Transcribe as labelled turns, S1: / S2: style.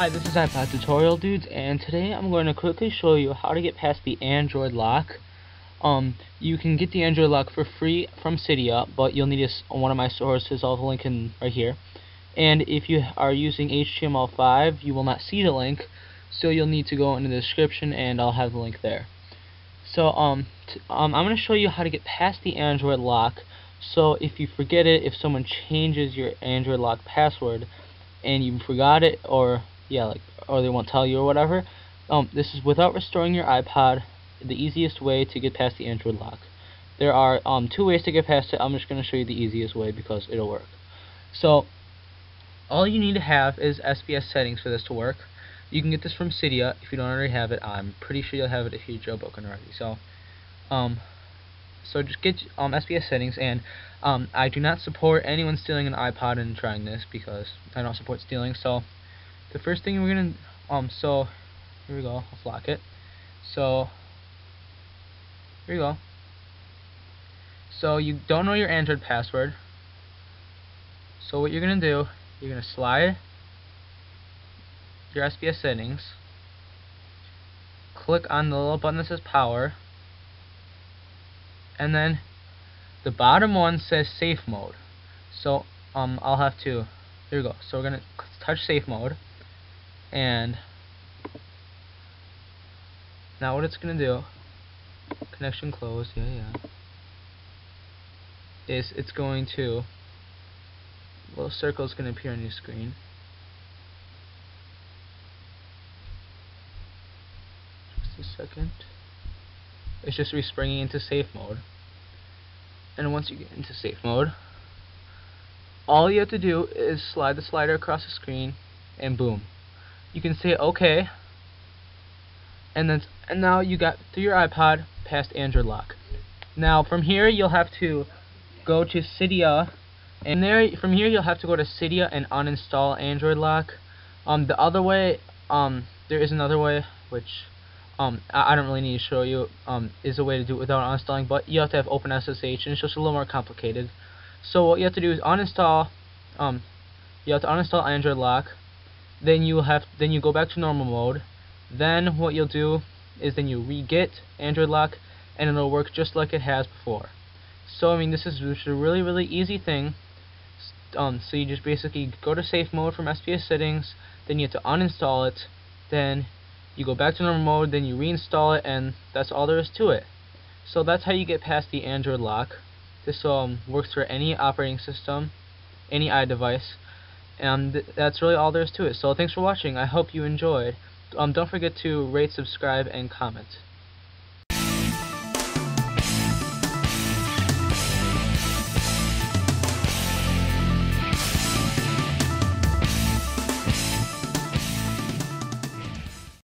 S1: Hi, this is iPod Tutorial Dudes, and today I'm going to quickly show you how to get past the Android lock. Um, you can get the Android lock for free from Cydia, but you'll need a, one of my sources. I'll link in right here. And if you are using HTML5, you will not see the link, so you'll need to go in the description, and I'll have the link there. So, um, um I'm going to show you how to get past the Android lock. So, if you forget it, if someone changes your Android lock password, and you forgot it, or yeah, like, or they won't tell you or whatever. Um, this is without restoring your iPod, the easiest way to get past the Android lock. There are um, two ways to get past it. I'm just going to show you the easiest way because it'll work. So, all you need to have is SPS settings for this to work. You can get this from Cydia if you don't already have it. I'm pretty sure you'll have it if you're jailbroken already. So, um, so just get um, SPS settings, and um, I do not support anyone stealing an iPod and trying this because I don't support stealing. So, the first thing we're gonna um so here we go let's lock it. So here we go. So you don't know your Android password. So what you're gonna do you're gonna slide your SPS settings click on the little button that says power and then the bottom one says safe mode. So um I'll have to here we go. So we're gonna touch safe mode and now what it's gonna do connection closed yeah yeah is it's going to little circle is going to appear on your screen. Just a second. It's just respringing into safe mode. And once you get into safe mode all you have to do is slide the slider across the screen and boom you can say OK and then and now you got through your iPod past Android lock. Now from here you'll have to go to Cydia. And there from here you'll have to go to Cydia and uninstall Android lock. Um the other way um there is another way which um I, I don't really need to show you um is a way to do it without uninstalling, but you have to have OpenSSH and it's just a little more complicated. So what you have to do is uninstall um you have to uninstall Android lock then you have then you go back to normal mode. Then what you'll do is then you re-get Android lock and it'll work just like it has before. So I mean this is a really really easy thing. Um, so you just basically go to safe mode from SPS settings then you have to uninstall it then you go back to normal mode then you reinstall it and that's all there is to it. So that's how you get past the Android lock. This um, works for any operating system any iDevice and th that's really all there is to it. So thanks for watching. I hope you enjoyed. Um, don't forget to rate, subscribe, and comment.